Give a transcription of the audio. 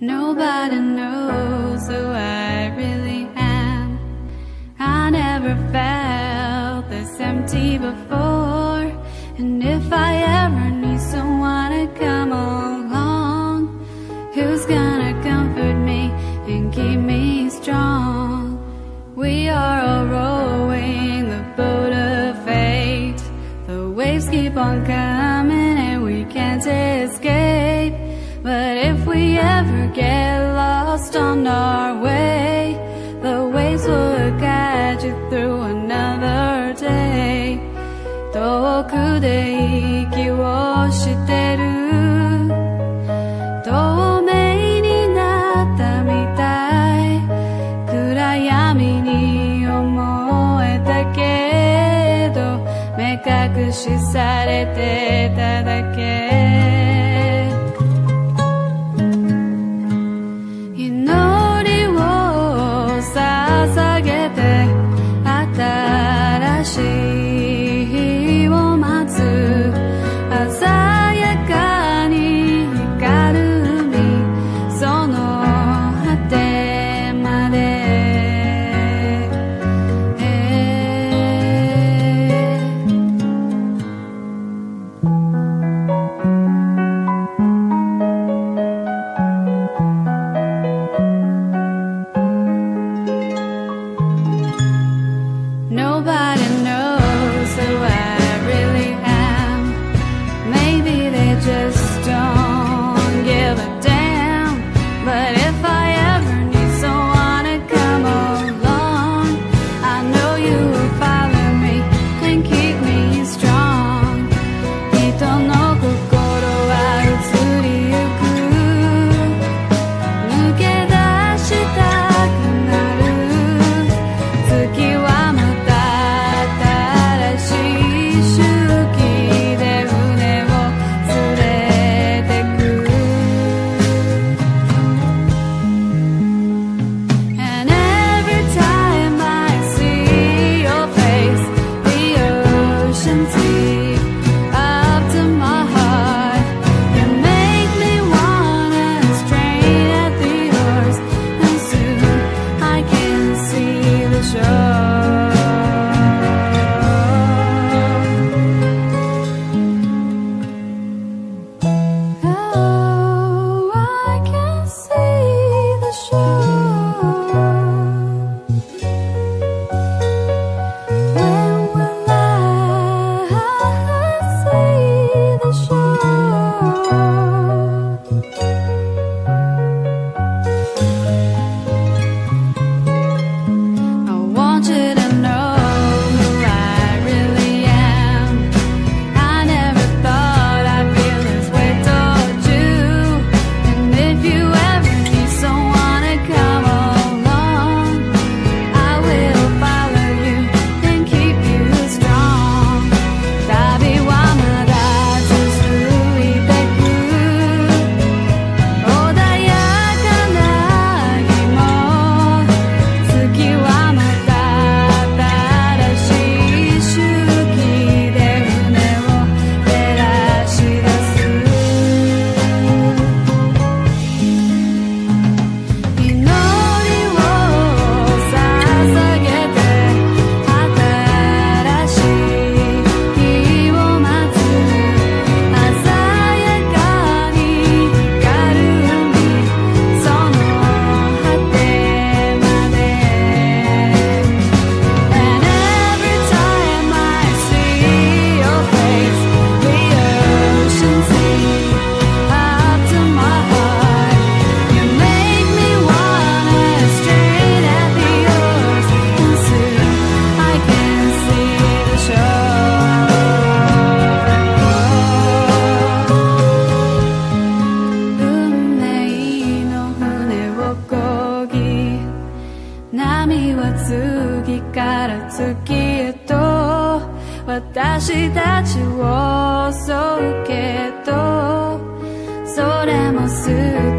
Nobody knows who I really am. I never felt this empty before. And if I ever need someone to come along, who's gonna comfort me and keep me strong? We are all rowing the boat of fate. The waves keep on coming and we can't escape. But if we ever get lost on our way, the waves will guide you through another day. 遠くで息をしてる透明になったみたい暗闇に思えたけど目隠しされてただけ see. は次から次へと私たちを襲うけどそれもすぐ